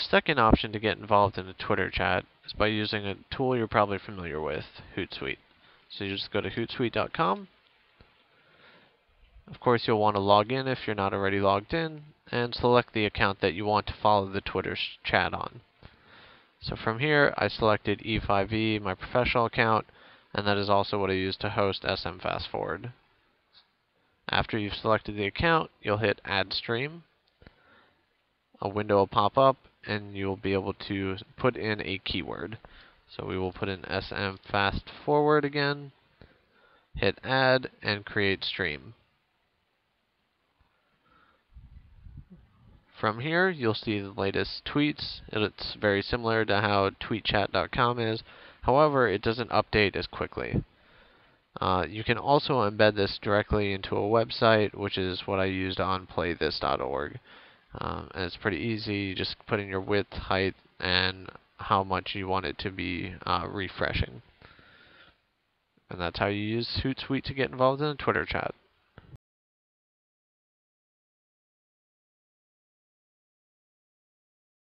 The second option to get involved in a Twitter chat is by using a tool you're probably familiar with, Hootsuite. So you just go to hootsuite.com. Of course, you'll want to log in if you're not already logged in, and select the account that you want to follow the Twitter chat on. So from here, I selected E5E, my professional account, and that is also what I use to host SM Fast Forward. After you've selected the account, you'll hit Add Stream. A window will pop up, and you'll be able to put in a keyword. So we will put in SM Fast Forward again, hit Add, and create Stream. From here, you'll see the latest tweets. It's very similar to how tweetchat.com is. However, it doesn't update as quickly. Uh, you can also embed this directly into a website, which is what I used on playthis.org. Um, and it's pretty easy. You just put in your width, height, and how much you want it to be uh, refreshing. And that's how you use Hootsuite to get involved in a Twitter chat.